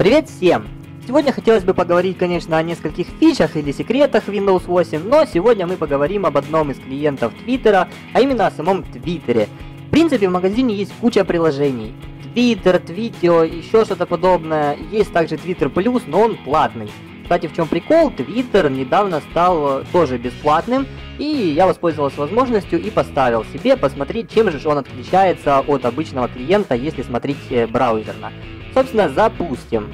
Привет всем! Сегодня хотелось бы поговорить, конечно, о нескольких фичах или секретах Windows 8, но сегодня мы поговорим об одном из клиентов Твиттера, а именно о самом Твиттере. В принципе, в магазине есть куча приложений. Твиттер, Твитио, еще что-то подобное. Есть также Twitter Plus, но он платный. Кстати, в чем прикол? Твиттер недавно стал тоже бесплатным, и я воспользовался возможностью и поставил себе посмотреть, чем же он отличается от обычного клиента, если смотреть э, браузерно. Собственно, запустим.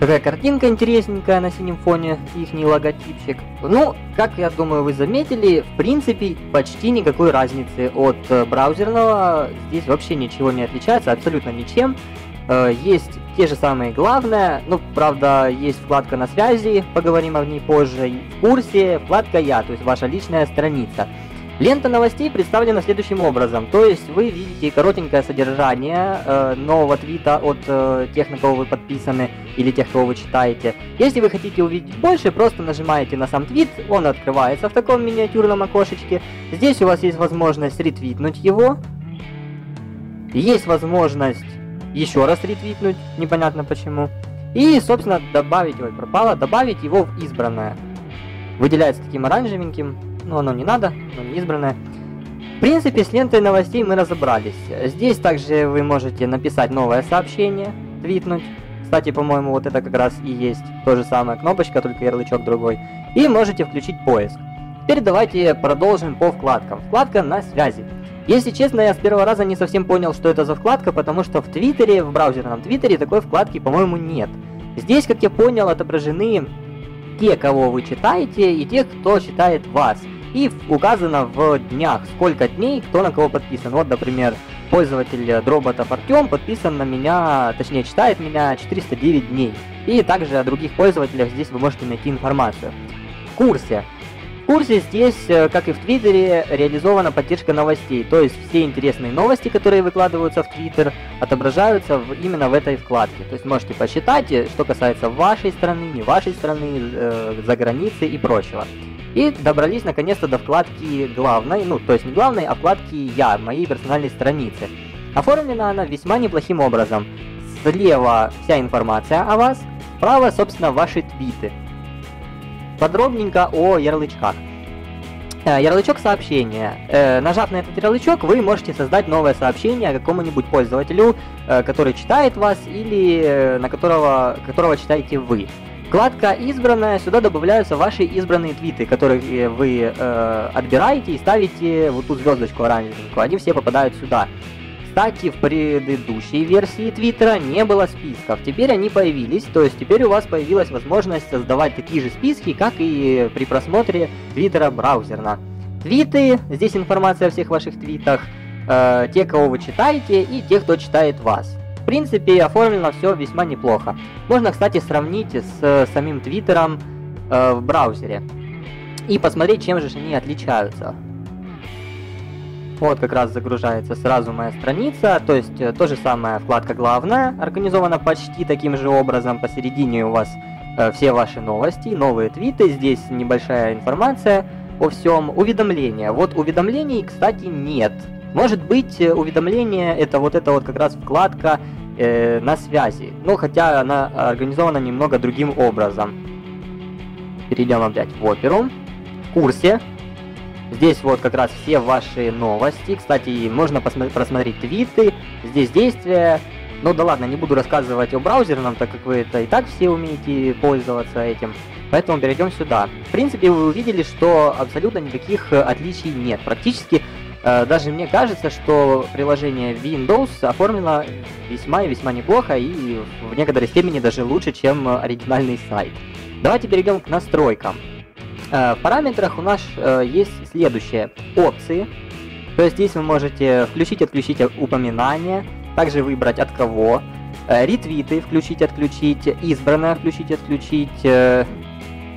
Такая картинка интересненькая на синем фоне, их логотипчик. Ну, как я думаю, вы заметили, в принципе, почти никакой разницы от э, браузерного. Здесь вообще ничего не отличается, абсолютно ничем. Э, есть те же самые главное, ну, правда, есть вкладка на связи, поговорим о ней позже, в курсе, вкладка «Я», то есть ваша личная страница. Лента новостей представлена следующим образом, то есть вы видите коротенькое содержание э, нового твита от э, тех, на кого вы подписаны, или тех, кого вы читаете. Если вы хотите увидеть больше, просто нажимаете на сам твит, он открывается в таком миниатюрном окошечке. Здесь у вас есть возможность ретвитнуть его, есть возможность еще раз ретвитнуть, непонятно почему. И, собственно, добавить, ой, пропало, добавить его в избранное. Выделяется таким оранжевеньким, но оно не надо, оно не избранное. Принципе, с лентой новостей мы разобрались. Здесь также вы можете написать новое сообщение, твитнуть. Кстати, по-моему, вот это как раз и есть то же самая кнопочка, только ярлычок другой. И можете включить поиск. Теперь давайте продолжим по вкладкам. Вкладка на связи. Если честно, я с первого раза не совсем понял, что это за вкладка, потому что в Твиттере, в браузерном Твиттере такой вкладки, по-моему, нет. Здесь, как я понял, отображены те, кого вы читаете, и те, кто читает вас. И указано в днях, сколько дней, кто на кого подписан. Вот, например, пользователь Дроботов Артем подписан на меня, точнее читает меня 409 дней. И также о других пользователях здесь вы можете найти информацию. В курсе. В курсе здесь, э, как и в Твиттере, реализована поддержка новостей, то есть все интересные новости, которые выкладываются в Твиттер, отображаются в, именно в этой вкладке. То есть можете посчитать, э, что касается вашей страны, не вашей страны, э, за границей и прочего. И добрались наконец-то до вкладки главной, ну то есть не главной, а вкладки «Я», моей персональной страницы. Оформлена она весьма неплохим образом. Слева вся информация о вас, справа, собственно, ваши твиты – подробненько о ярлычках. Э, ярлычок сообщения. Э, нажав на этот ярлычок, вы можете создать новое сообщение какому-нибудь пользователю, э, который читает вас или на которого, которого читаете вы. Вкладка «Избранная», сюда добавляются ваши избранные твиты, которые вы э, отбираете и ставите вот ту звездочку оранжевенькую. Они все попадают сюда. Кстати, в предыдущей версии Твиттера не было списков. Теперь они появились, то есть теперь у вас появилась возможность создавать такие же списки, как и при просмотре Твиттера браузерно. Твиты, здесь информация о всех ваших твитах, э, те, кого вы читаете, и те, кто читает вас. В принципе, оформлено все весьма неплохо. Можно, кстати, сравнить с э, самим Твиттером э, в браузере и посмотреть, чем же они отличаются. Вот как раз загружается сразу моя страница, то есть э, то же самое вкладка главная, организована почти таким же образом, посередине у вас э, все ваши новости, новые твиты, здесь небольшая информация о всем, уведомления. Вот уведомлений, кстати, нет. Может быть, э, уведомление это вот это вот как раз вкладка э, на связи, но хотя она организована немного другим образом. Перейдем опять в оперу. В курсе Здесь вот как раз все ваши новости. Кстати, можно просмотреть твиты. Здесь действия. Ну да ладно, не буду рассказывать о браузерном, так как вы это и так все умеете пользоваться этим. Поэтому перейдем сюда. В принципе, вы увидели, что абсолютно никаких э, отличий нет. Практически даже мне кажется, что приложение Windows оформлено весьма и весьма неплохо и в некоторой степени даже лучше, чем оригинальный сайт. Давайте перейдем к настройкам. Э, в параметрах у нас э, есть следующие опции. То есть здесь вы можете включить-отключить упоминания, также выбрать от кого, э, ретвиты включить-отключить, избранное включить-отключить.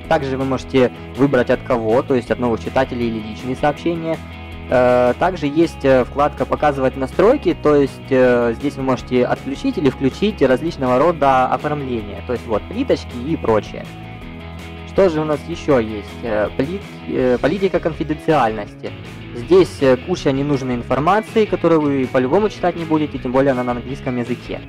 Также вы можете выбрать от кого, то есть от новых читателей или личные сообщения. Также есть вкладка «Показывать настройки», то есть здесь вы можете отключить или включить различного рода оформления, то есть вот плиточки и прочее. Что же у нас еще есть? Э, э, политика конфиденциальности. Здесь э, куча ненужной информации, которую вы по-любому читать не будете, тем более она на английском языке.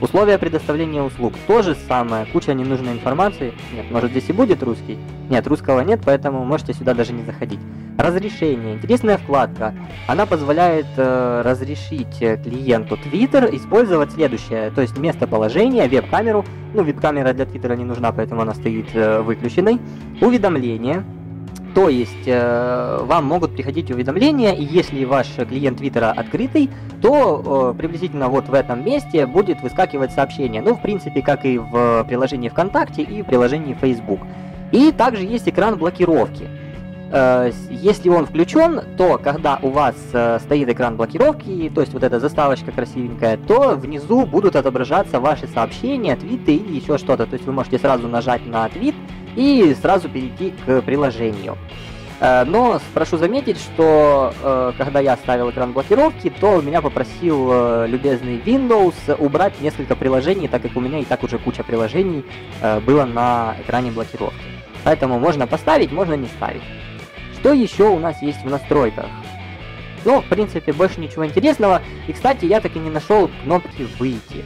Условия предоставления услуг. То же самое. Куча ненужной информации. Нет, может здесь и будет русский? Нет, русского нет, поэтому можете сюда даже не заходить. Разрешение. Интересная вкладка. Она позволяет э, разрешить клиенту Twitter использовать следующее. То есть местоположение, веб-камеру. Ну, веб-камера для Twitter не нужна, поэтому она стоит э, выключенной. Уведомление то есть э, вам могут приходить уведомления, и если ваш клиент Твиттера открытый, то э, приблизительно вот в этом месте будет выскакивать сообщение. Ну, в принципе, как и в приложении ВКонтакте и в приложении Facebook. И также есть экран блокировки. Э, если он включен, то когда у вас э, стоит экран блокировки, то есть вот эта заставочка красивенькая, то внизу будут отображаться ваши сообщения, твиты или еще что-то. То есть вы можете сразу нажать на твит, и сразу перейти к приложению. Э, но прошу заметить, что когда я ставил экран блокировки, то меня попросил любезный Windows убрать несколько приложений, так как у меня и так уже куча приложений было на экране блокировки. Поэтому можно поставить, можно не ставить. Что еще у нас есть в настройках? Ну, в принципе, больше ничего интересного. И, кстати, я так и не нашел кнопки «Выйти».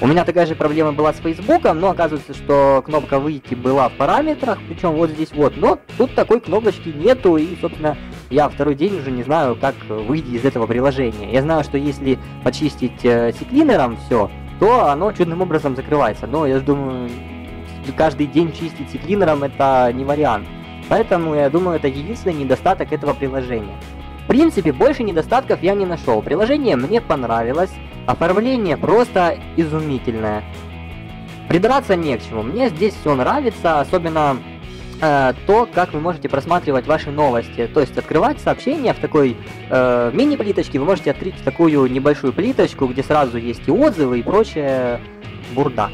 У меня такая же проблема была с Фейсбуком, но оказывается, что кнопка «Выйти» была в параметрах, причем вот здесь вот. Но тут такой кнопочки нету, и, собственно, я второй день уже не знаю, как выйти из этого приложения. Я знаю, что если почистить э, секлинером все, то оно чудным образом закрывается. Но я думаю, каждый день чистить секлинером это не вариант. Поэтому я думаю, это единственный недостаток этого приложения. В принципе, больше недостатков я не нашел. Приложение мне понравилось. Оформление просто изумительное. Придраться не к чему. Мне здесь все нравится, особенно э, то, как вы можете просматривать ваши новости. То есть открывать сообщения в такой э, мини-плиточке. Вы можете открыть такую небольшую плиточку, где сразу есть и отзывы и прочая бурда.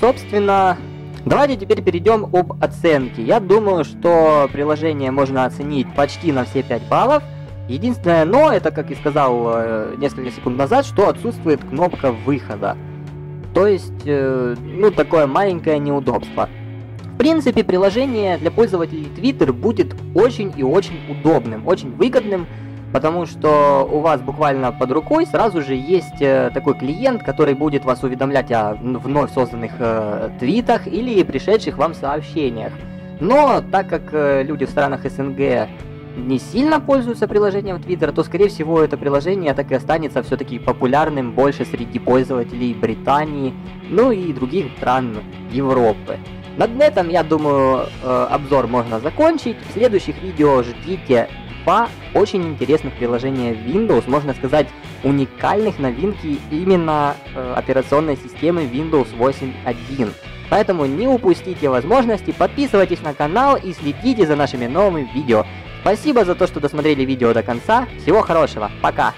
Собственно, давайте теперь перейдем об оценке. Я думаю, что приложение можно оценить почти на все 5 баллов. Единственное но, это, как и сказал э, несколько секунд назад, что отсутствует кнопка выхода. То есть, э, ну, такое маленькое неудобство. В принципе, приложение для пользователей Twitter будет очень и очень удобным, очень выгодным, потому что у вас буквально под рукой сразу же есть э, такой клиент, который будет вас уведомлять о вновь созданных э, твитах или пришедших вам сообщениях. Но так как э, люди в странах СНГ не сильно пользуются приложением Twitter, то, скорее всего, это приложение так и останется все-таки популярным больше среди пользователей Британии, ну и других стран Европы. Над этом, я думаю, э, обзор можно закончить. В следующих видео ждите два очень интересных приложения Windows, можно сказать, уникальных новинки именно э, операционной системы Windows 8.1. Поэтому не упустите возможности, подписывайтесь на канал и следите за нашими новыми видео. Спасибо за то, что досмотрели видео до конца. Всего хорошего. Пока.